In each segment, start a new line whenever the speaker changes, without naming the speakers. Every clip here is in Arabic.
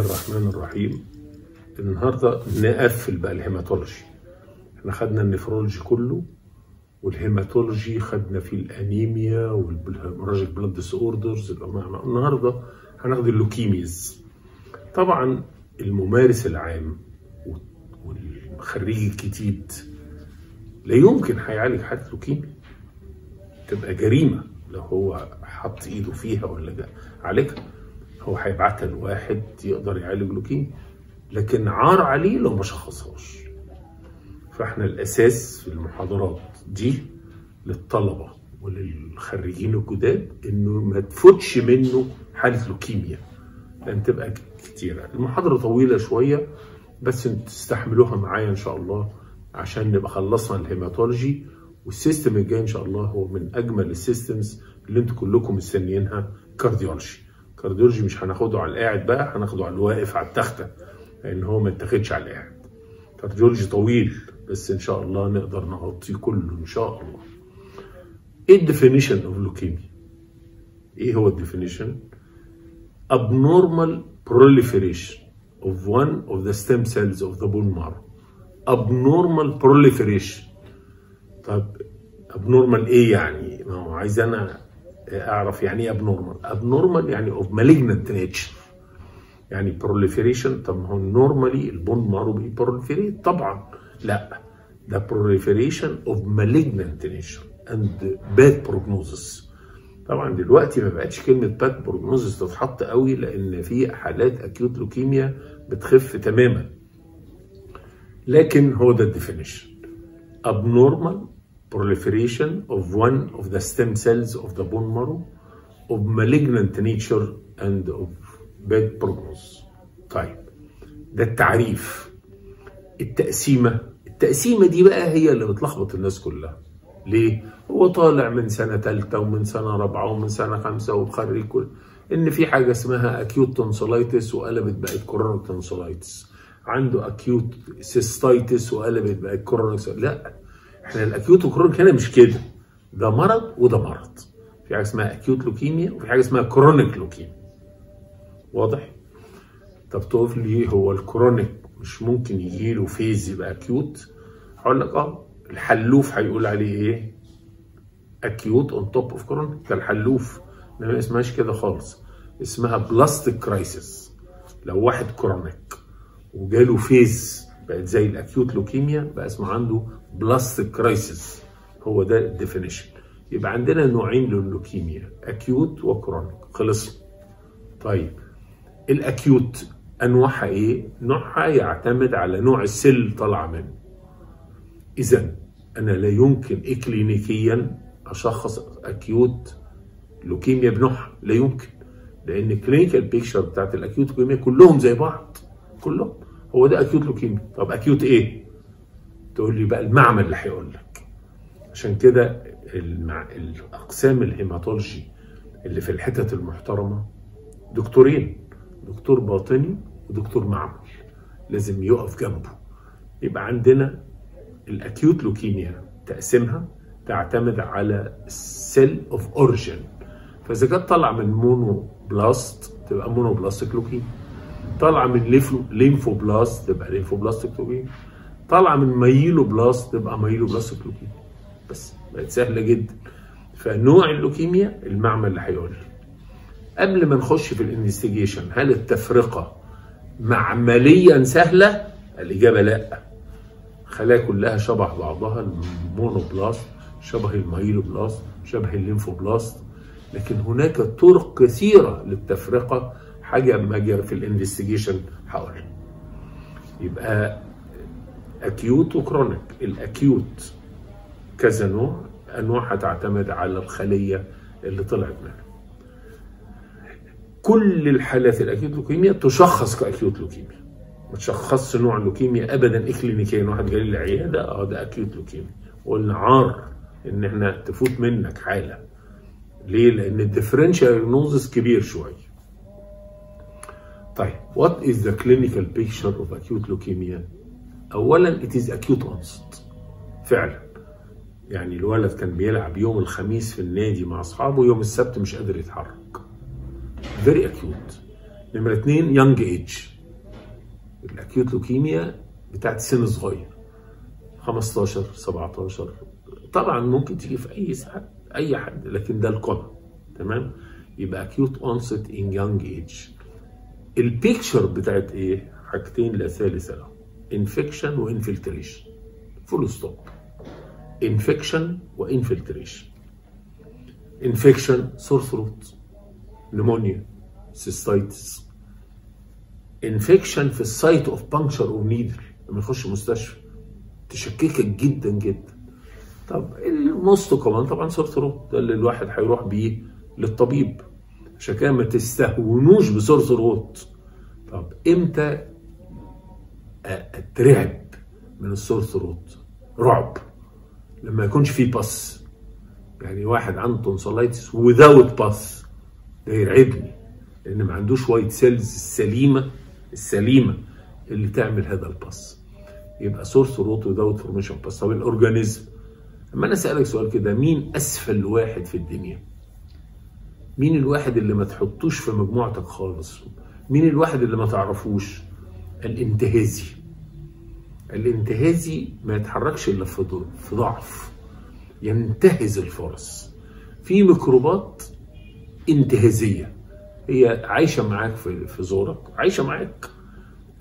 الرحمن الرحيم. النهارده نقفل بقى ال hematology. إحنا خدنا ال nephrology كله وال hematology خدنا فيه الانيميا وال hemorrhagic blood disorders النهارده هناخد ال leukemias. طبعا الممارس العام والخريج الجديد لا يمكن هيعالج حالة لوكيميا. تبقى جريمة لو هو حط إيده فيها ولا ده. هو هيبعتها لواحد يقدر يعالج لوكيميا لكن عار عليه لو ما شخصهاش. فاحنا الأساس في المحاضرات دي للطلبة وللخريجين الجداد إنه ما تفوتش منه حالة لوكيميا لأن تبقى كتيرة. المحاضرة طويلة شوية بس تستحملوها معايا إن شاء الله عشان نبقى خلصنا ال hematology وال system الجاي إن شاء الله هو من أجمل ال systems اللي أنتوا كلكم مستنيينها cardiology. cardiology مش هناخده على القاعد بقى هناخده على الواقف على التخته لأن هو ما اتاخدش على القاعد. cardiology طويل بس إن شاء الله نقدر نغطيه كله إن شاء الله. إيه ال definition of leukemia إيه هو ال definition؟ abnormal proliferation of one of the stem cells of the bone marrow. abnormal proliferation. طب abnormal إيه يعني؟ ما هو عايز أنا أعرف يعني إيه abnormal abnormal يعني of malignant nature. يعني proliferation طب ما هو normally ال bone marrow بي proliferate طبعا لا. ده proliferation of malignant nature and bad prognosis. طبعا دلوقتي ما بقتش كلمة bad prognosis تتحط قوي لأن في حالات acute leukemia بتخف تماما. لكن هو ده ال definition abnormal proliferation of one of the stem cells of the bone marrow of malignant nature and of bad prognosis. طيب ده التعريف. التقسيمة. التقسيمة دي بقى هي اللي بتلخبط الناس كلها. ليه؟ هو طالع من سنة تالتة ومن سنة رابعة ومن سنة خمسة وخريج كل. إن في حاجة اسمها acute tonsillitis وقلبت بقت chronic tonsillitis عنده acute cystitis وقلبت بقت chronic لا. إحنا ال acute و chronic هنا مش كده. ده مرض وده مرض. في حاجة اسمها acute leukemia وفي حاجة اسمها chronic leukemia. واضح؟ طب تقول لي هو ال chronic مش ممكن يجي له phase يبقى acute؟ هقول لك آه الحلوف هيقول عليه إيه؟ acute on top of chronic ده الحلوف. ما اسمهاش كده خالص. اسمها blastic crisis لو واحد chronic وجاله phase بقت زي ال acute leukemia بقى اسمه عنده blastic crisis. هو ده ال definition يبقى عندنا نوعين لل leukemia acute و chronic خلصنا. طيب ال acute أنواعها إيه؟ نوعها يعتمد على نوع اللي طالعة منه. إذا أنا لا يمكن إكلينيكيا أشخص acute leukemia بنوعها. لا يمكن. لأن ال clinical picture بتاعت ال acute leukemia كلهم زي بعض. كلهم. هو ده acute leukemia طب acute إيه؟ تقول لي بقى المعمل اللي هيقول لك. عشان كده المع... الأقسام ال hematology اللي في الحتت المحترمة دكتورين دكتور باطني ودكتور معمل لازم يقف جنبه. يبقى عندنا ال acute leukemia تقسيمها تعتمد على ال cell of origin فإذا كانت طالعه من monoblast تبقى monoblastic leukemia طالعه من lymphoblast تبقى lymphoblastic leukemia طالعه من myeloblast تبقى myeloblastic leukemia بس بقت سهلة جدا. فنوع اللوكيميا المعمل اللي هيقول قبل ما نخش في ال investigation هل التفرقة معمليا سهلة؟ الإجابة لا. خلايا كلها شبه بعضها ال monoblast شبه ال myeloblast شبه ال lymphoblast لكن هناك طرق كثيرة للتفرقة حاجة اما أجي في ال investigation هقول يبقى acute و chronic ال acute كذا نوع أنواع هتعتمد على الخلية اللي طلعت منها. كل الحالات ال acute leukemia تشخص ك acute leukemia ما تشخصش نوع اللوكيميا ابدا. إكلينيكيا واحد جاي العياده آه ده acute leukemia قلنا عار إن إحنا تفوت منك حالة. ليه؟ لأن ال differential كبير شوية. طيب what is the clinical picture of acute leukemia? اولا it is acute onset. فعلا. يعني الولد كان بيلعب يوم الخميس في النادي مع أصحابه يوم السبت مش قادر يتحرك. Very acute. نمرة اتنين young age ال acute leukemia بتاعت سن صغير. 15 17 طبعا ممكن تيجي في أي ساعة أي حد لكن ده ال common. تمام؟ يبقى acute onset in young age. ال picture بتاعت إيه؟ حاجتين لا ثالث لهم. infection و infiltration full stop infection و infiltration infection sore throat pneumonia cystitis infection في ال site of puncture of needle لما يخش مستشفى. تشككك جدا جدا. طب ال most common طبعا sore throat ده اللي الواحد هيروح بيه للطبيب. عشان كده ما تستهونوش ب sore throat طب إمتى أترعب من ال sore throat رعب. لما ما يكونش فيه pus يعني واحد عنده tonsillitis without pus ده يرعبني. لأن ما عندوش white cells السليمة السليمة اللي تعمل هذا ال pus يبقى sore throat without formation pus طب ال organism. أما أنا أسألك سؤال كده مين أسفل واحد في الدنيا؟ مين الواحد اللي ما تحطوش في مجموعتك خالص؟ مين الواحد اللي ما تعرفوش؟ الانتهازي. الانتهازي ما يتحركش إلا في في ضعف. ينتهز الفرص. في ميكروبات انتهازية. هي عايشة معاك في في زورك عايشة معاك.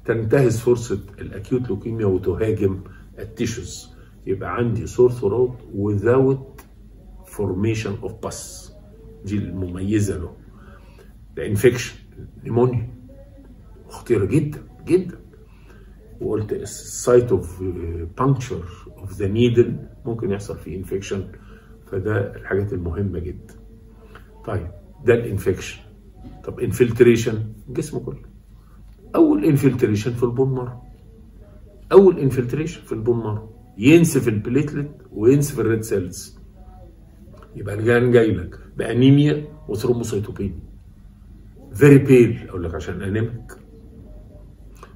تنتهز فرصة ال acute leukemia وتهاجم ال tissues. يبقى عندي sore throat without formation of pus. دي المميزة له. ده infection pneumonia خطيرة جدا جدا. وقلت ال site of puncture of the needle ممكن يحصل فيه infection فده الحاجات المهمة جدا. طيب ده ال infection طب infiltration الجسم كله. أول infiltration في ال bone marrow أول infiltration في ال bone marrow ينسف ال platelet وينسف ال red cells يبقى العيان جاي لك. ب anemia و thrombocytopenia very pale أقول لك عشان anemic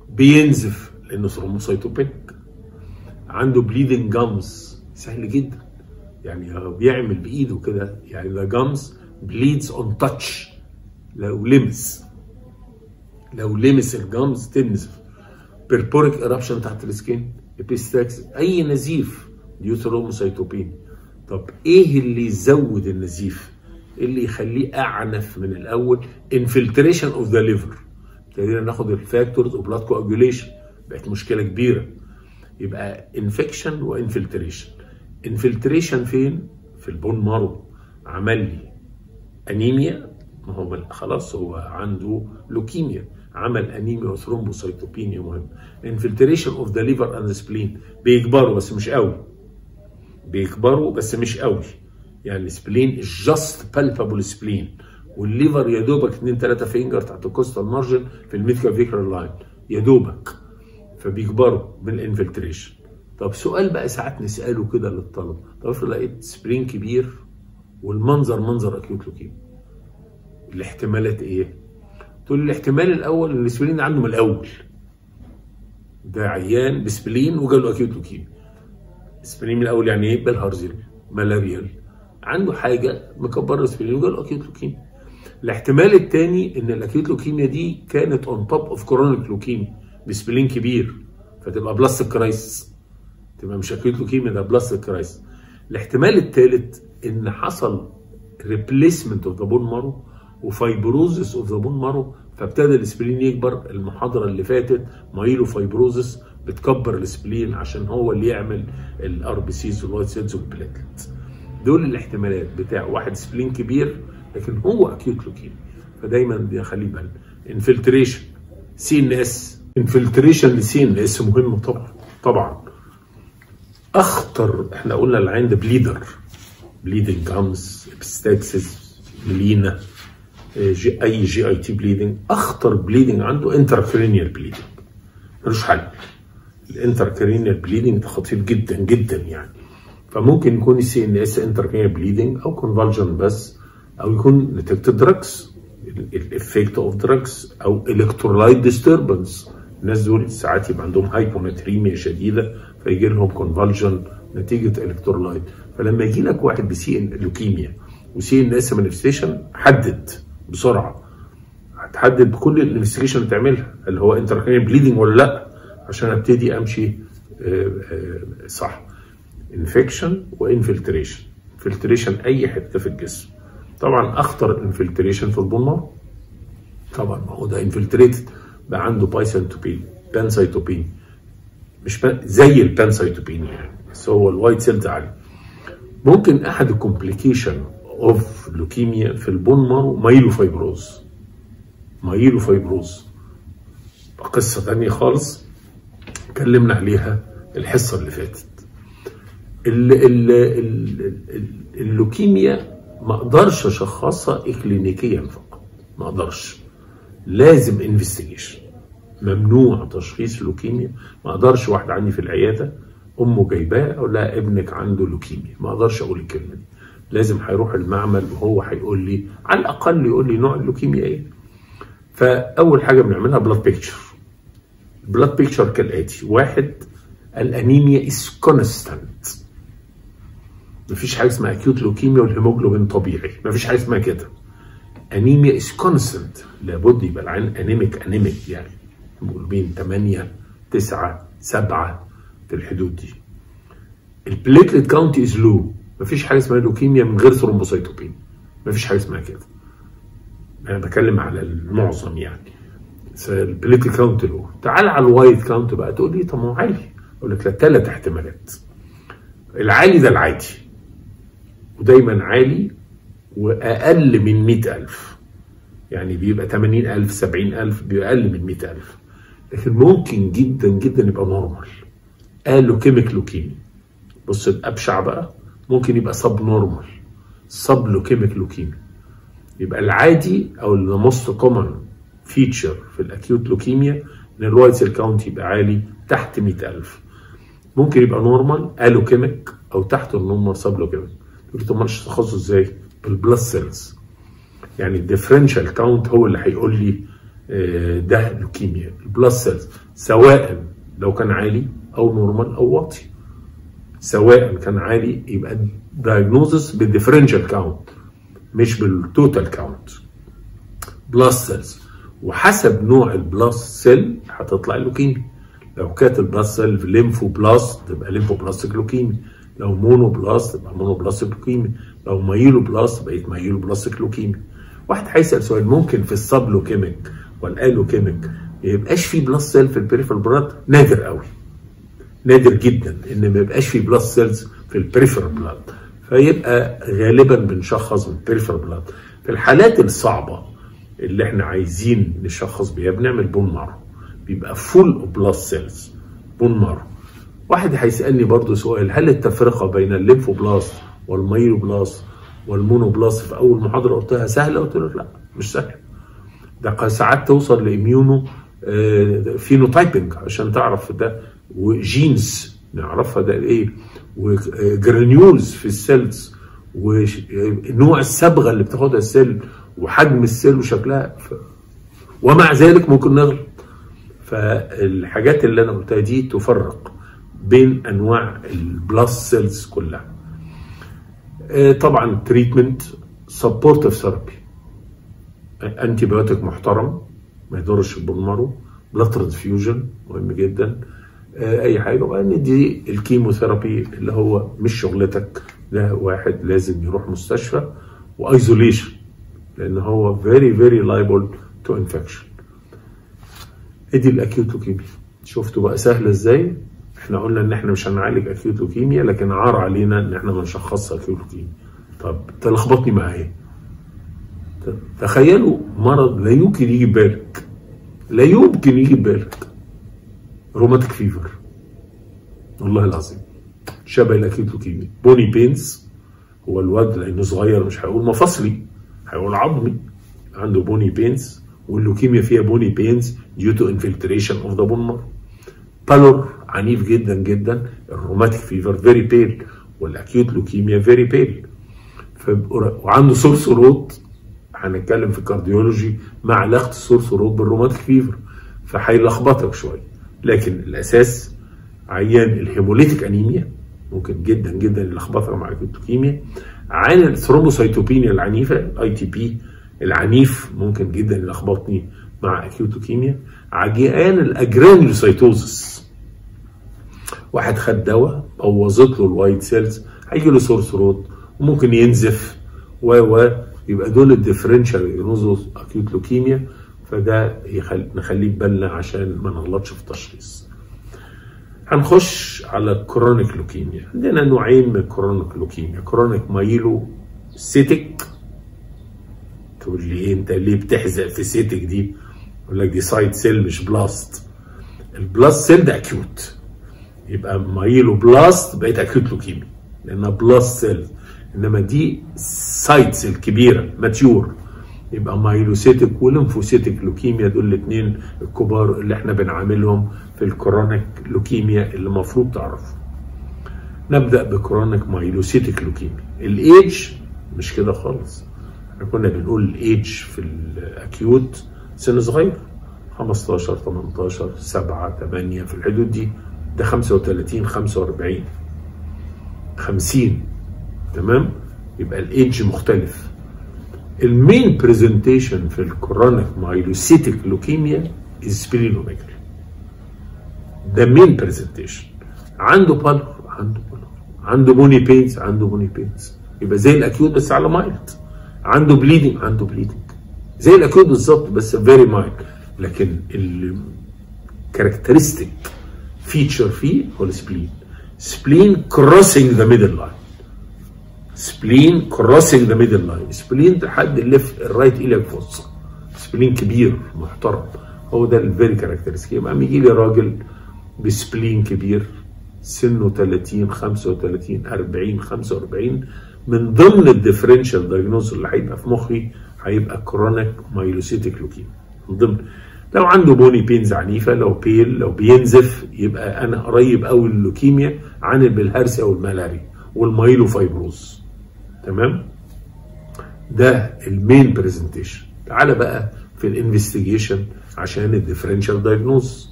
بينزف لأنه thrombocytopenic عنده bleeding gums سهل جدا. يعني بيعمل بإيده كده. يعني the gums bleeds on touch لو لمس. لو لمس ال gums تنزف. purpuric eruption تحت ال skin. epistaxis أي نزيف. due to thrombocytopenia طب إيه اللي يزود النزيف؟ اللي يخليه أعنف من الأول. infiltration of the liver ابتدينا ناخد ال factors و blood coagulation بقت مشكلة كبيرة. يبقى infection و infiltration infiltration فين؟ في ال bone marrow. عمل لي انيميا ما هو خلاص هو عنده لوكيميا عمل انيميا و thrombocytopenia مهم. infiltration of the liver and spleen بيكبروا بس مش قوي. بيكبروا بس مش قوي. يعني spleen just palpable spleen وال liver يا دوبك 2 3 finger تحت ال costal margin في ال midclavicular line يا دوبك فبيكبروا من ال infiltration طب سؤال بقى ساعات نساله كده للطلبة. طب افرض لقيت spleen كبير والمنظر منظر acute leukemia الاحتمالات إيه؟ تقول لي الاحتمال الأول إن ال spleen عنده من الأول. ده عيان ب spleen وجاله acute leukemia spleen من الأول يعني إيه؟ bilharzial malarial. عنده حاجة مكبره وجاله acute leukemia. الاحتمال الثاني إن ال acute leukemia دي كانت on top of chronic leukemia ب spleen كبير فتبقى blastic crisis تبقى مش acute leukemia ده blastic crisis الاحتمال الثالث إن حصل replacement of the bone marrow و fibrosis of the bone marrow فابتدى ال spleen يكبر. المحاضرة اللي فاتت myelofibrosis بتكبر ال spleen عشان هو اللي يعمل ال RBCs وال white cells وال platelet دول الاحتمالات بتاع واحد spleen كبير لكن هو acute leukemia فدايما دي خليه بالك infiltration CNS infiltration ل CNS مهم طبعا. طبعا. أخطر إحنا قلنا العيان ده bleeder bleeding gums epistaxis melena GI GIT bleeding أخطر bleeding عنده intracranial bleeding ملوش حل. ال intracranial bleeding ده خطير جدا جدا يعني. فممكن يكون ال CNS intracranial bleeding أو convulsion بس أو يكون نتيجه ال drugs ال effect of drugs أو electrolyte disturbance الناس دول ساعات يبقى عندهم hyponatremia شديدة فيجي لهم convulsion نتيجة electrolyte فلما يجي لك واحد ب CN leukemia و CNS manifestation حدد بسرعة. هتحدد بكل ال investigation اللي تعملها اللي هو intracranial bleeding ولا لأ عشان أبتدي أمشي آه، آه، صح. infection و infiltration infiltration أي حتة في الجسم. طبعا أخطر infiltration في ال bone marrow طبعا ما هو ده infiltrated بقى عنده pancytopenia pancytopenia مش زي ال pancytopenia يعني. بس هو ال white cells عالي. ممكن أحد ال complication of leukemia في ال bone marrow myelofibrosis myelofibrosis قصة ثانية خالص. اتكلمنا عليها الحصة اللي فاتت. اللوكيميا ما أقدرش اشخصها اكلينيكيا فقط. ما أقدرش. لازم investigation ممنوع تشخيص لوكيميا. ما أقدرش واحد عندي في العيادة أمه جايباه أقول لها ابنك عنده لوكيميا. ما أقدرش أقول الكلمة دي. لازم هيروح المعمل وهو هيقول لي على الأقل يقول لي نوع اللوكيميا إيه. فأول حاجة بنعملها blood picture blood picture كالآتي. واحد الأنيميا is constant مفيش حاجة اسمها acute leukemia والهيموجلوبين طبيعي. مفيش حاجة اسمها كده. anemia is constant لابد يبقى العيان anemic anemic يعني. هيموجلوبين 8 9 7 في الحدود دي. ال platelet count is low مفيش حاجة اسمها لوكيميا من غير thrombocytopenia مفيش حاجة اسمها كده. أنا بتكلم على المعظم يعني. ال platelet count low تعال على ال white count بقى. تقول لي طب ما هو عالي. أقول لك لا ثلاث احتمالات. العالي ده العادي. ودايما عالي وأقل من 100000 يعني بيبقى 80000 70000 بيبقى أقل من 100000 لكن ممكن جدا جدا يبقى normal aleukemic leukemia بص الأبشع بقى ممكن يبقى subnormal subleukemic leukemia يبقى العادي أو most common feature في ال acute leukemia إن ال white cell count يبقى عالي تحت 100000 ممكن يبقى normal aleukemic أو تحت ال normal subleukemic. تقول لي طب ما تشخصه إزاي؟ بال blast cells يعني ال differential count هو اللي هيقول لي آه، ده لوكيميا ال blast cells سواء لو كان عالي أو normal أو واطي. سواء كان عالي يبقى diagnosis بال differential count مش بال total count blast cells وحسب نوع ال blast cell هتطلع اللوكيميا لو كانت ال blast cell lymphoblast تبقى lymphoblastic leukemia لو monoblast تبقى monoblastic leukemia لو myeloblast بقت myeloblastic leukemia واحد هيسأل سؤال ممكن في ال subleukemic وال aleukemic ما يبقاش في blast cell في ال peripheral blood نادر قوي. نادر جدا إن ما يبقاش في blast cells في ال peripheral blood فيبقى غالبا بنشخص بال peripheral blood في الحالات الصعبة اللي إحنا عايزين نشخص بيها بنعمل bone marrow بيبقى full blast cells bone marrow واحد هيسألني برضو سؤال. هل التفرقة بين ال lymphoblast وال myeloblast وال monoblast في أول محاضرة قلتها سهلة؟ قلت لك لا مش سهله ده ساعات توصل ل immunophenotyping عشان تعرف ده و genes نعرفها ده إيه و granules في ال cells ونوع الصبغه اللي بتاخدها ال cell وحجم ال cell وشكلها. ف... ومع ذلك ممكن نغلط. فالحاجات اللي أنا قلتها دي تفرق. بين أنواع ال blast cells كلها. آه، طبعا treatment supportive therapy antibiotic محترم ما يضرش ال bone marrow blood transfusion مهم جدا. آه، أي حاجة. وبعدين ندي ال chemotherapy اللي هو مش شغلتك ده واحد لازم يروح مستشفى و isolation لأن هو very very liable to infection ادي ال acute leukemia شفتوا بقى سهله إزاي؟ إحنا قلنا ان إحنا مش هنعالج acute leukemia لكن عار علينا إن إحنا ما نشخصش acute leukemia. طب تلخبطني معايا تخيلوا مرض لا يمكن يجي بالك لا يمكن يجي بالك rheumatic fever. والله العظيم. شبه ال acute leukemia. bony pains. هو الواد لأنه صغير مش هيقول مفاصلي هيقول عظمي. عنده bony pains. واللوكيميا فيها bony pains due to infiltration of the bone marrow. pallor عنيف جدا جدا. ال rheumatic fever very pale وال acute leukemia very pale وعنده sore throat هنتكلم في ال cardiology مع علاقة ال sore throat بال rheumatic fever. فهيلخبطك شوية لكن الأساس عيان ال hemolytic anemia ممكن جدا جدا يلخبطك مع ال acute leukemia. عيان ال thrombocytopenia العنيفة ITP العنيف ممكن جدا يلخبطني مع acute leukemia. عيان ال agranulocytosis واحد خد دواء بوظت له ال white cells هيجي له sore throat وممكن ينزف و و يبقى دول ال differential diagnosis acute leukemia فده يخل... نخليه بالنا عشان ما نغلطش في التشخيص. هنخش على chronic leukemia عندنا نوعين من ال chronic leukemia chronic myelocytic تقول لي إيه أنت ليه بتحزق في cytic دي؟ أقول لك دي cyte cell مش blast ال blast cell ده acute يبقى myeloblast بقت acute leukemia لأنها blast cell إنما دي cyte cell كبيرة mature يبقى myelocytic و lymphocytic leukemia دول الاثنين الكبار اللي إحنا بنعاملهم في ال chronic leukemia اللي المفروض تعرفوا نبدأ ب chronic myelocytic leukemia ال age مش كده خالص. إحنا كنا بنقول الايدج في ال acute سن صغير. 15 18 7 8 في الحدود دي ده 35 45 50 تمام؟ يبقى الايدج مختلف. ال main presentation في ال chronic myelocytic leukemia splenomegaly ده main presentation عنده pallor عنده pallor عنده bony pains عنده bony pains يبقى زي ال acute بس على mild عنده bleeding عنده bleeding زي ال acute بالظبط بس very mild لكن ال characteristic feature فيه هو ال spleen spleen crossing the middle line spleen crossing the middle line spleen لحد ال left ال right iliac fossa spleen كبير محترم. هو ده ال very characteristic. يبقى يجي لي راجل ب spleen كبير سنه 30 35 40 45 من ضمن ال differential diagnosis اللي هيبقى في مخي هيبقى chronic myelocytic leukemia من ضمن. لو عنده bony pains عنيفة لو pale لو بينزف يبقى أنا قريب قوي اللوكيميا عن البلهارسيا والملاريا وال myelofibrosis تمام؟ ده ال main presentation تعالى بقى في ال investigation عشان ال differential diagnosis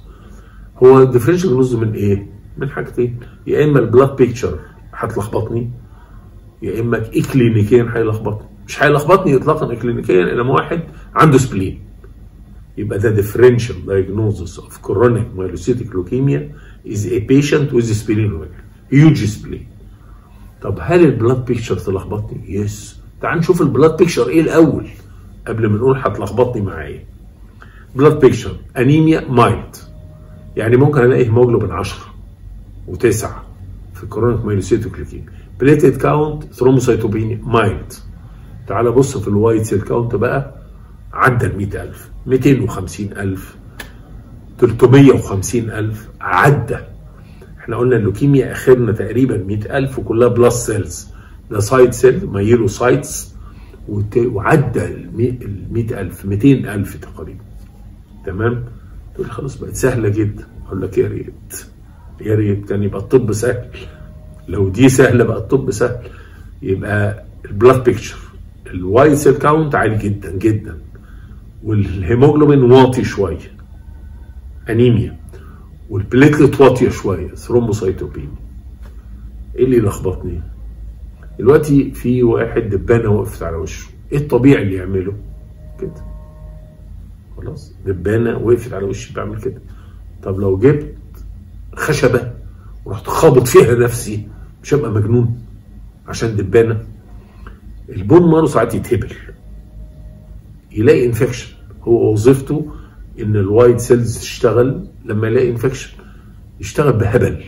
هو ال differential diagnosis من إيه؟ من حاجتين. يا إما ال blood picture هتلخبطني يا إما اكلينيكيا هيلخبطني. مش هيلخبطني اطلاقا اكلينيكيا إلا واحد عنده spleen يبقى ده differential diagnosis of chronic myelocytic leukemia is a patient with splenomegaly huge spleen. طب هل ال blood picture تلخبطني؟ yes تعال نشوف ال blood picture إيه الأول قبل ما نقول هتلخبطني مع إيه. blood picture anemia mild يعني ممكن ألاقي هيموجلوبين 10 و9 في ال chronic myelocytic leukemia platelet count thrombocytopenia mild تعال بص في ال white cell count بقى. عدى ال 100000 250000 350000 عدى. إحنا قلنا اللوكيميا آخرنا تقريبا 100000 وكلها blast cells ده cyte cell myelocytes وعدى ال 100000 200000 تقريبا. تمام؟ تقول خلاص بقت سهلة جدا. أقول لك يا ريت يا ريت كان يبقى الطب سهل. لو دي سهلة بقى الطب سهل. يبقى ال blood picture ال white cell count عالي جدا جدا. والهيموجلوبين واطي شوية. أنيميا. وال platelet واطية شوية. thrombocytopenia إيه اللي لخبطني؟ دلوقتي في واحد دبانة وقفت على وشه. إيه الطبيعي اللي يعمله؟ كده. خلاص. دبانة وقفت على وشي بعمل كده. طب لو جبت خشبة ورحت خابط فيها نفسي مش هبقى مجنون عشان دبانة؟ ال bone marrow ساعات يتهبل. يلاقي infection هو وظيفته إن ال white cells تشتغل لما يلاقي infection يشتغل بهبل.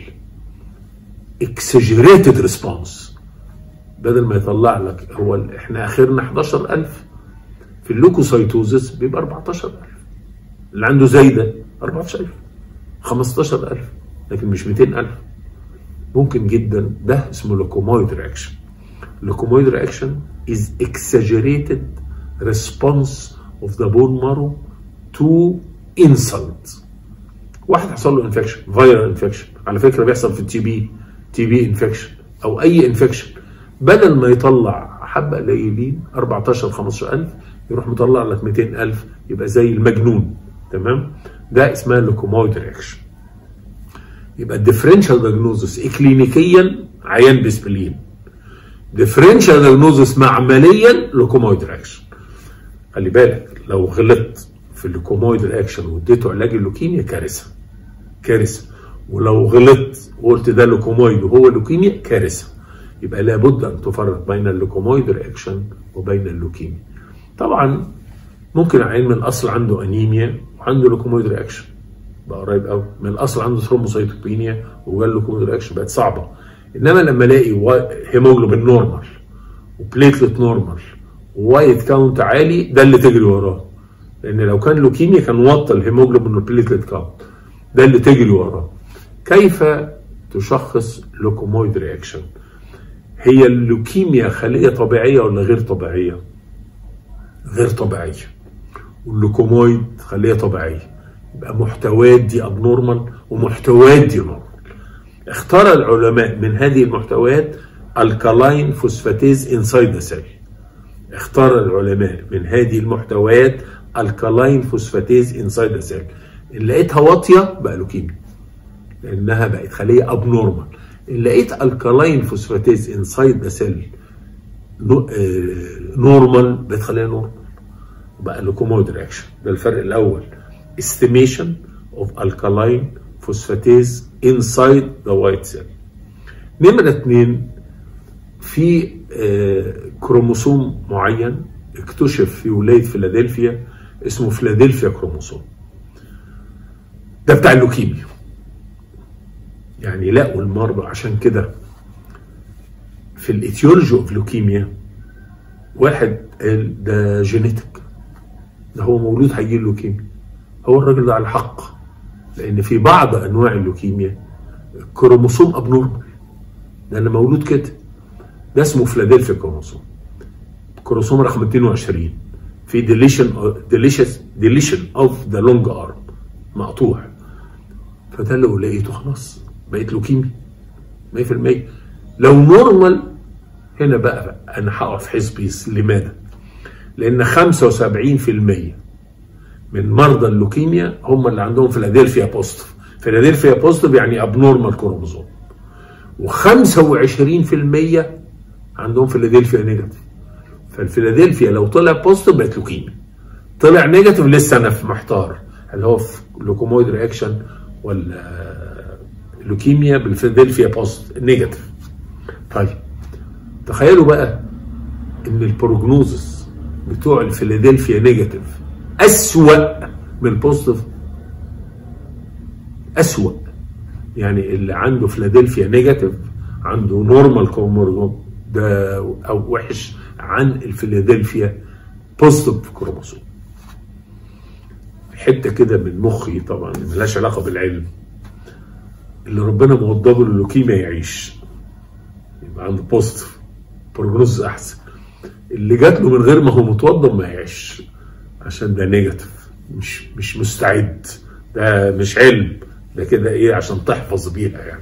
exaggerated response بدل ما يطلع لك هو إحنا آخرنا 11000 في ال leukocytosis بيبقى 14000 اللي عنده زايدة 14000 15000 لكن مش 200000 ممكن جدا. ده اسمه leukemoid reaction. leukemoid reaction is exaggerated response of the bone marrow to insult. واحد حصل له infection viral infection على فكرة بيحصل في ال TB TB infection أو أي infection بدل ما يطلع حبة قليلين 14 15000 يروح مطلع لك 200000 يبقى زي المجنون. تمام؟ ده اسمها leukemoid reaction يبقى ال differential diagnosis اكلينيكيا عيان ب spleen. differential diagnosis معمليا leukemoid reaction خلي بالك لو غلطت في ال leukemoid reaction واديته علاج اللوكيميا كارثة كارثة. ولو غلطت وقلت ده leukemoid وهو لوكيميا كارثة. يبقى لابد أن تفرق بين ال leukemoid reaction وبين اللوكيميا. طبعا ممكن عيان من الأصل عنده أنيميا وعنده leukemoid reaction بقى قريب قوي من الأصل عنده thrombocytopenia وجاله leukemoid reaction بقت صعبة. إنما لما ألاقي هيموجلوبين normal و platelet normal و white count عالي ده اللي تجري وراه. لأن لو كان لوكيميا كان وطى الهيموجلوبين وال platelet count ده اللي تجري وراه. كيف تشخص leukemoid reaction هي اللوكيميا خلية طبيعية ولا غير طبيعية؟ غير طبيعية. وال leukemoid خلية طبيعية. يبقى محتويات دي abnormal ومحتويات دي normal اختار العلماء من هذه المحتويات alkaline phosphatase inside the cell اختار العلماء من هذه المحتويات alkaline phosphatase inside the cell إن لقيتها واطية بقى لوكيميا لأنها بقت خلية abnormal إن لقيت ال alkaline phosphatase inside the cell normal بقت خلية normal بقى leukemoid reaction ده الفرق الأول. Estimation of alkaline phosphatase inside the white cell. نمرة اتنين في آه كروموسوم معين اكتشف في ولاية فيلادلفيا اسمه Philadelphia chromosome. ده بتاع اللوكيميا. يعني لقوا المرضى عشان كده في ال etiology of leukemia واحد قال ده genetic ده هو مولود هيجيله لوكيميا. هو الراجل ده على الحق لأن في بعض أنواع اللوكيميا chromosome abnormal. ده أنا مولود كده. ده اسمه Philadelphia chromosome. كروموسوم رقم 22 في deletion deletion deletion of the long arm مقطوع. فده لو لقيته خلاص بقيت لوكيميا 100% لو normal هنا بقى أنا هقف حسبي لماذا؟ لأن 75% من مرضى اللوكيميا هم اللي عندهم Philadelphia positive Philadelphia positive يعني abnormal chromosome و25% عندهم Philadelphia negative فالفيلادلفيا لو طلع positive بقت لوكيميا طلع negative لسه أنا في محتار. هل هو في leukemoid reaction ولا لوكيميا بال Philadelphia positive negative طيب. تخيلوا بقى إن ال prognosis بتوع ال Philadelphia negative أسوأ من ال positive أسوأ. يعني اللي عنده Philadelphia negative عنده normal chromosome ده أو وحش. عن ال Philadelphia positive chromosome حتة كده من مخي طبعا ملهاش علاقة بالعلم. اللي ربنا موضبه للوكيميا يعيش. يبقى عنده positive prognosis أحسن. اللي جات له من غير ما هو متوضب ما يعيش. عشان ده negative مش مش مستعد. ده مش علم. ده كده إيه؟ عشان تحفظ بيها يعني.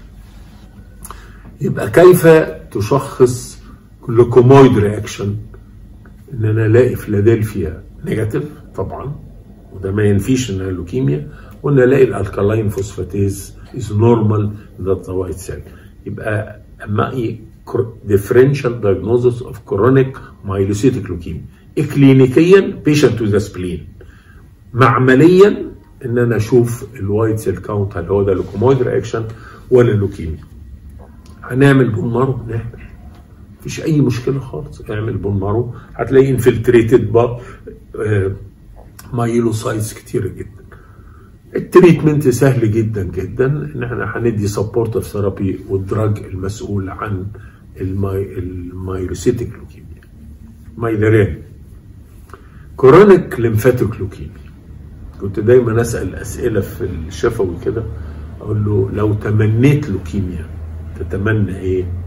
يبقى كيف تشخص leukemoid reaction إن أنا ألاقي Philadelphia negative طبعا. وده ما ينفيش إنها لوكيميا. وإن ألاقي ال alkaline phosphatase is normal the white cell يبقى أما differential diagnosis of chronic myelocytic leukemia. اكلينيكيا patient with a spleen. معمليا إن أنا أشوف ال white cell count هل هو ده leukemoid reaction ولا لوكيميا. هنعمل bone marrow نعمل. مفيش أي مشكلة خالص. اعمل bone marrow هتلاقي infiltrated بقى myelocytes كتيره جدا. ال treatment سهل جدا جدا. إن إحنا هندي supportive therapy وال drug المسؤول عن ال my ال myelocytic leukemia Myleran chronic lymphatic leukemia كنت دايما أسأل أسئلة في الشفوي كده. أقول له لو تمنيت لوكيميا تتمنى إيه؟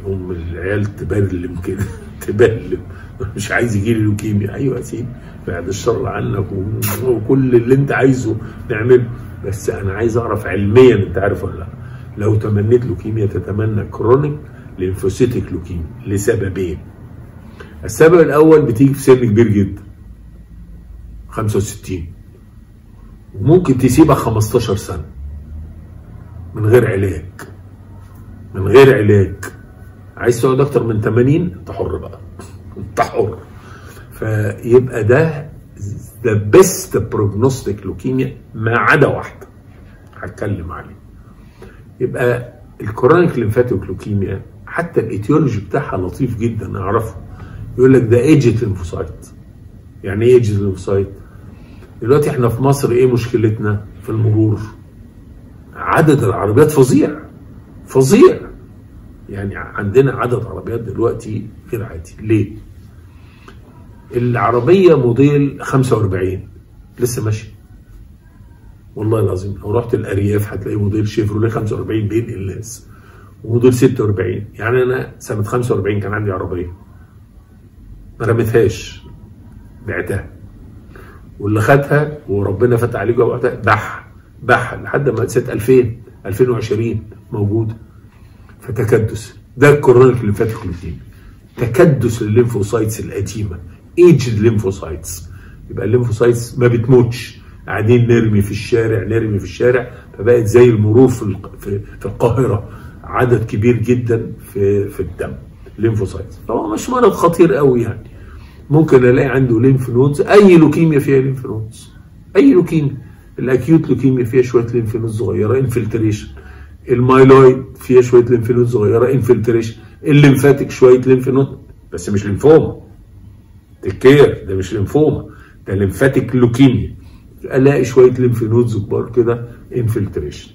يقوم العيال تبلم كده. تبلم. مش عايز يجي لي لوكيميا أيوه يا سيدي. بعد الشر عنك وكل اللي أنت عايزه نعمله. بس أنا عايز أعرف علميا أنت عارف ولا لأ. لو تمنيت لوكيميا تتمنى chronic lymphocytic leukemia لسببين. السبب الأول بتيجي في سن كبير جدا. 65 وممكن تسيبها 15 سنة. من غير علاج. من غير علاج. عايز تقعد أكتر من 80 أنت حر بقى. أنت حر. فيبقى ده the best prognostic leukemia ما عدا واحدة. هتكلم عليه. يبقى ال chronic lymphatic leukemia حتى ال etiology بتاعها لطيف جدا أعرفه. يقول لك ده aged lymphocyte يعني إيه aged lymphocyte دلوقتي إحنا في مصر إيه مشكلتنا؟ في المرور. عدد العربيات فظيع. فظيع. يعني عندنا عدد عربيات دلوقتي غير عادي ليه؟ العربية موديل 45 لسه ماشي. والله العظيم لو رحت الأرياف هتلاقي موديل شيفروليه 45 بين الناس وموديل 46 يعني أنا سنة 45 كان عندي عربية. ما رميتهاش. بعتها. واللي خدها وربنا فتح عليه جوه باعها باعها لحد ما سنه 2000 2020 موجوده فتكدس. ده ال chronic lymphatic تكدس للل lymphocytes القديمه aged lymphocytes يبقى ال lymphocytes ما بتموتش. قاعدين نرمي في الشارع نرمي في الشارع فبقت زي المرور في, في القاهرة. عدد كبير جدا في في الدم. lymphocytes هو مش مرض خطير قوي يعني. ممكن ألاقي عنده lymph nodes أي لوكيميا فيها lymph nodes أي لوكيميا. ال acute leukemia فيها شوية lymph nodes صغيرة. infiltration ال myeloid فيها شوية lymph صغيرة infiltration ال lymphatic شوية lymph بس مش lymphoma. take care ده مش ليمفوما. ده lymphatic leukemia. ألاقي شوية lymph كبار كده infiltration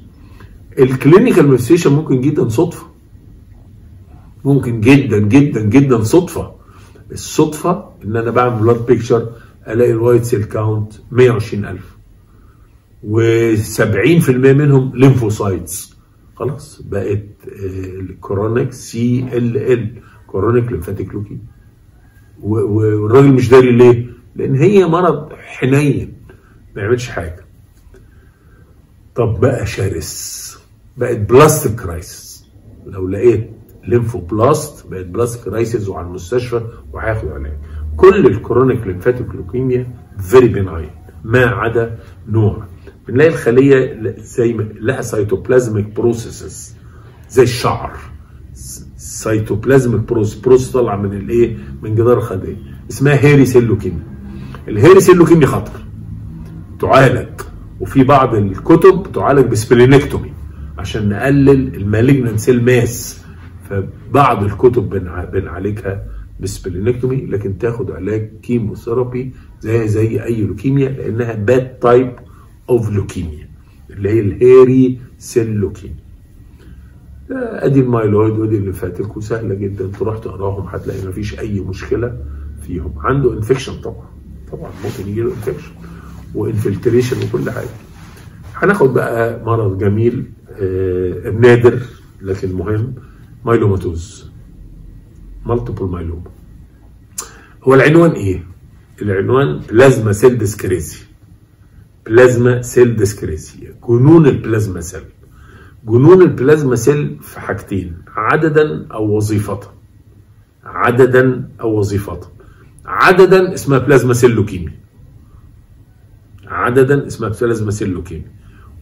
ال clinical manifestation ممكن جدا صدفة. ممكن جدا جدا جدا صدفة. الصدفة إن أنا بعمل blood picture ألاقي ال white cell count 120000 و70% منهم lymphocytes خلاص بقت ال chronic CLL chronic و- و- والراجل مش داري ليه؟ لأن هي مرض حنين ما يعملش حاجة. طب بقى شرس بقت blastic crisis. لو لقيت lymphoblast بقت blastic crisis وعلى المستشفى وهياخد علاج. كل ال chronic lymphatic leukemia very benign ما عدا نوع. بنلاقي الخلية زي لها cytoplasmic processes زي الشعر. cytoplasmic process process طالعه من الايه؟ من جدار الخلية. اسمها hairy cell leukemia ال hairy cell leukemia خطر. تعالج. وفي بعض الكتب تعالج ب splenectomy عشان نقلل ال malignant cell mass. فبعض الكتب بنع- بنعالجها ب splenectomy لكن تاخد علاج chemotherapy زي زي أي لوكيميا لأنها bad type of leukemia اللي هي ال hairy cell leukemia ادي ال myeloid وادي ال lymphatic وسهلة جدا. تروح تقراهم هتلاقي مفيش أي مشكلة فيهم. عنده infection طبعا. طبعا ممكن يجي له infection و infiltration وكل حاجة. هناخد بقى مرض جميل آه نادر لكن مهم myelomatosis multiple myeloma هو العنوان إيه؟ العنوان plasma cell dyscrasia plasma cell dyscrasia جنون ال plasma cell. جنون ال plasma cell في حاجتين. عددا أو وظيفة. عددا أو وظيفة. عددا اسمها plasma cell leukemia. عددا اسمها plasma cell leukemia.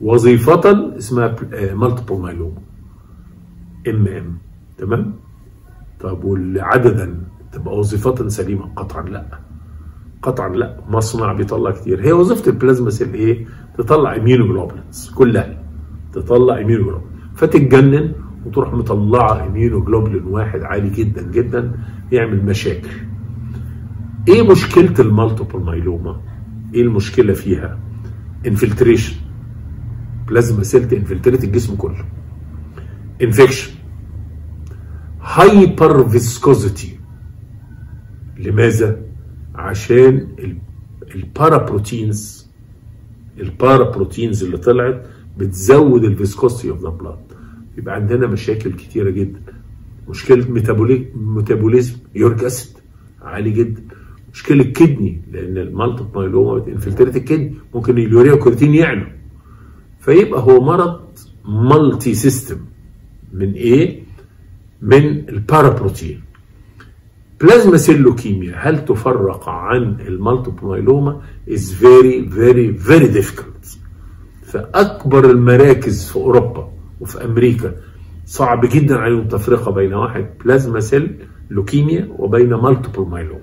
وظيفة اسمها multiple myeloma MM تمام؟ طب والعددا تبقى وظيفة سليمة قطعا لا. قطعا لا مصنع بيطلع كتير. هي وظيفة ال plasma cell إيه؟ تطلع immunoglobulins كلها تطلع immunoglobulin فتتجنن وتروح مطلعة immunoglobulin واحد عالي جدا جدا يعمل مشاكل. إيه مشكلة ال multiple myeloma؟ إيه المشكلة فيها؟ infiltration plasma cell ت infiltrate الجسم كله. infection hyperviscosity لماذا؟ عشان ال paraproteins ال paraproteins اللي طلعت بتزود ال viscosity of the blood يبقى عندنا مشاكل كتيرة جدا. مشكلة metabolism uric acid عالي جدا. مشكلة kidney لأن ال multiple myeloma بت infiltrate ال kidney. ممكن اليوريا والكرياتين يعلوا فيبقى هو مرض multisystem من إيه؟ من ال paraprotein. plasma cell leukemia هل تفرق عن ال multiple myeloma is very very very difficult. فأكبر المراكز في أوروبا وفي أمريكا صعب جدا عليهم التفرقة بين واحد plasma cell لوكيميا وبين multiple myeloma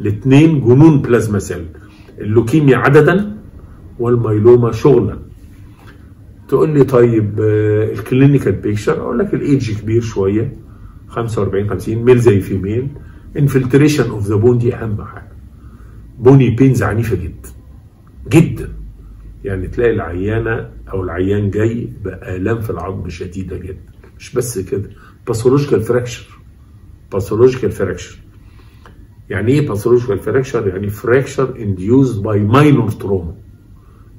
الاثنين جنون plasma cell اللوكيميا عددا وال myeloma شغلا. تقول لي طيب آه، ال clinical picture أقول لك الايدج كبير شوية 45 50 male زي female infiltration of the bone دي اهم حاجة bony pains عنيفة جدا. جدا. يعني تلاقي العيانة أو العيان جاي بآلام في العظم شديدة جدا. مش بس كده. pathological fracture pathological fracture يعني إيه pathological fracture يعني fracture induced by minor trauma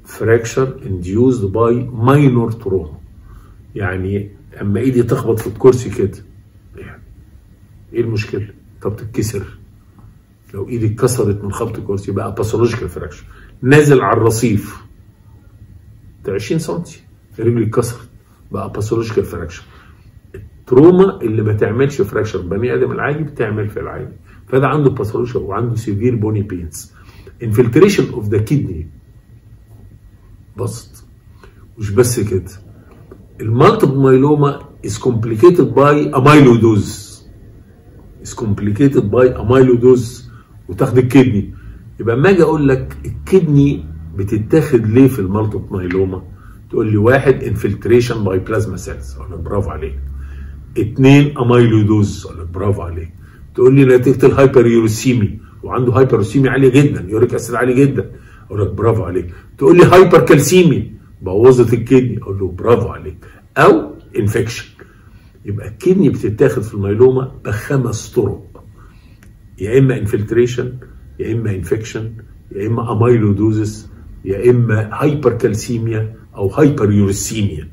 fracture induced by minor trauma يعني أما إيدي تخبط في الكرسي كده. يعني إيه المشكلة؟ طب تتكسر لو إيدي اتكسرت من خبط الكرسي بقى pathological fracture نازل على الرصيف. ده 20 سم رجلي اتكسرت. بقى pathological fracture ال trauma اللي ما تعملش fracture بني آدم العادي بتعمل في العادي. فده عنده pathological وعنده severe bony pains infiltration of the kidney بسط مش بس كده. ال multiple myeloma is complicated by amyloidosis. Is complicated by amyloidosis وتاخد ال kidney. يبقى أما أجي أقول لك ال kidney بتتاخد ليه في ال multiple myeloma تقول لي واحد infiltration by plasma cells أقول لك برافو عليك. اثنين amyloidosis أقول لك برافو عليك. تقول لي نتيجة ال hyperuricemia وعنده hyperuricemia عالية جدا. uric acid عالي جدا. أقول لك برافو عليك. تقول لي hypercalcemia بوظت ال kidney. أقول له برافو عليك. أو infection يبقى ال kidney بتتاخد في ال myeloma بخمس طرق. يا إما infiltration يا إما infection يا إما amyloidosis يا إما hypercalcemia أو hyperuricemia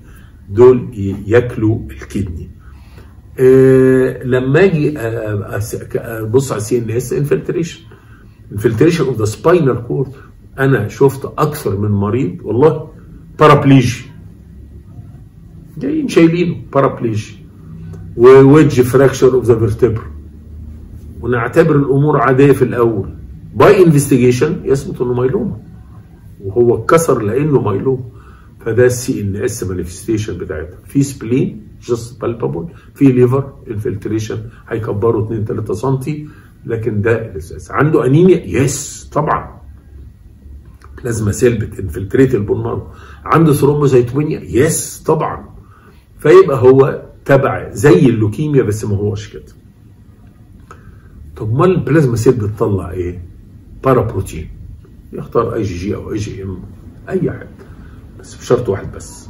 دول ياكلوا ال kidney آه لما أجي أبص على ال CNS infiltration infiltration of the spinal cord أنا شفت أكثر من مريض والله paraplegia جايين شايلينه paraplegia و wedge fracture of the vertebra ونعتبر الأمور عادية في الأول. by investigation يثبت إنه myeloma وهو اتكسر لأنه myeloma فده ال CNS manifestation بتاعتها. في spleen just palpable في liver infiltration هيكبروا 2 3 سم لكن ده الأساس. عنده انيميا yes طبعا. plasma cell بت infiltrate marrow عنده thrombocytopenia yes طبعا. فيبقى هو تبع زي اللوكيميا بس ما هوش كده. طب ما ال plasma cell بتطلع إيه؟ paraprotein يختار أي جي جي أو IgM أي حاجة. بس بشرط واحد بس.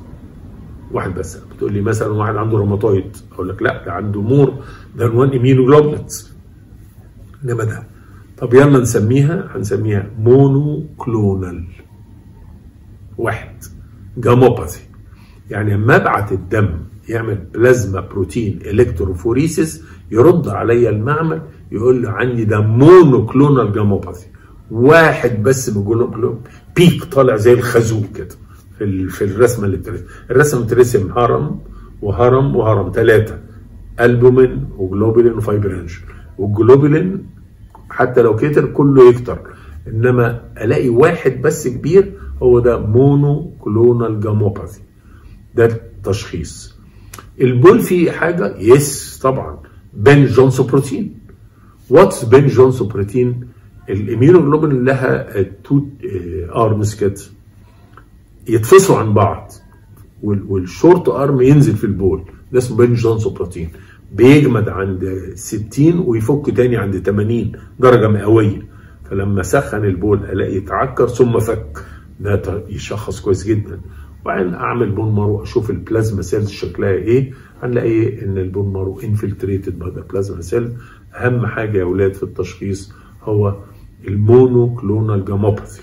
واحد بس. بتقول لي مثلا واحد عنده روماتويد أقول لك لا ده عنده more than 1 immunoglobulins إنما ده. طب يلا نسميها. هنسميها monoclonal واحد gammopathy يعني لما ابعت الدم. يعمل plasma protein electrophoresis يرد عليا المعمل يقول لي عندي ده monoclonal gammopathy واحد بس بيقول peak طالع زي الخازوق كده في في الرسمة اللي بترسم. الرسمة بترسم هرم وهرم وهرم. ثلاثة albumin و globulin و fibrinogen وال globulin حتى لو كتر كله يكتر. إنما ألاقي واحد بس كبير هو ده monoclonal gammopathy ده التشخيص. البول فيه حاجة؟ yes طبعا. Bence Jones protein what's Bence Jones protein ال immunoglobulin لها two arms كده يتفصلوا عن بعض. وال short arm ينزل في البول. ده اسمه Bence Jones protein بيجمد عند 60 ويفك تاني عند 80 درجة مئوية. فلما سخن البول الاقي يتعكر ثم فك. ده يشخص كويس جدا. وبعدين أعمل bone marrow أشوف ال plasma cells شكلها إيه. هنلاقي إن ال bone marrow infiltrated by the plasma cell أهم حاجة يا أولاد في التشخيص هو ال monoclonal gammopathy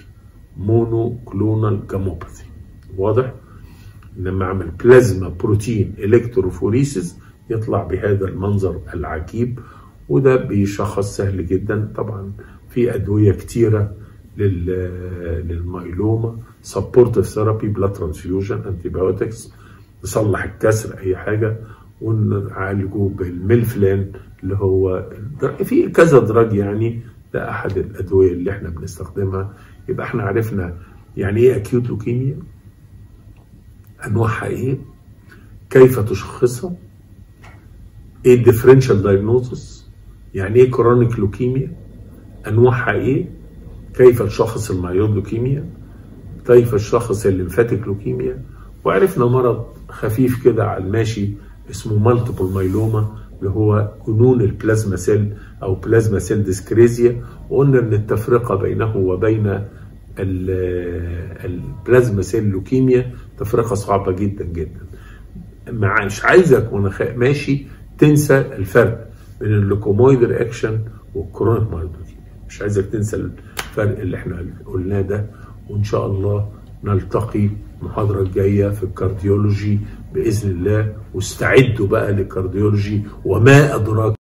monoclonal gammopathy واضح؟ لما أعمل plasma protein electrophoresis يطلع بهذا المنظر العجيب وده بيشخص سهل جدا. طبعا في أدوية كتيرة لل myeloma supportive therapy blood transfusion antibiotics نصلح الكسر أي حاجة. ونعالجه بال melphalan اللي هو في كذا drug يعني. ده أحد الأدوية اللي إحنا بنستخدمها. يبقى إحنا عرفنا يعني إيه acute leukemia انواعها إيه كيف تشخصها؟ إيه ال differential diagnosis يعني إيه chronic leukemia انواعها إيه كيف نشخص ال myeloid leukemia كيف نشخص ال lymphatic leukemia؟ وعرفنا مرض خفيف كده على الماشي اسمه multiple myeloma اللي هو جنون ال plasma cell أو plasma cell dyscrasia. وقلنا إن التفرقة بينه وبين ال plasma cell leukemia تفرقة صعبة جدا جدا. مش عايزك وأنا ماشي تنسى الفرق بين ال leukemoid reaction وال chronic myeloid leukemia مش عايزك تنسى الفرق اللي إحنا قلناه ده. وإن شاء الله نلتقي المحاضرة الجاية في ال cardiology بإذن الله. واستعدوا بقى لل cardiology وما أدراك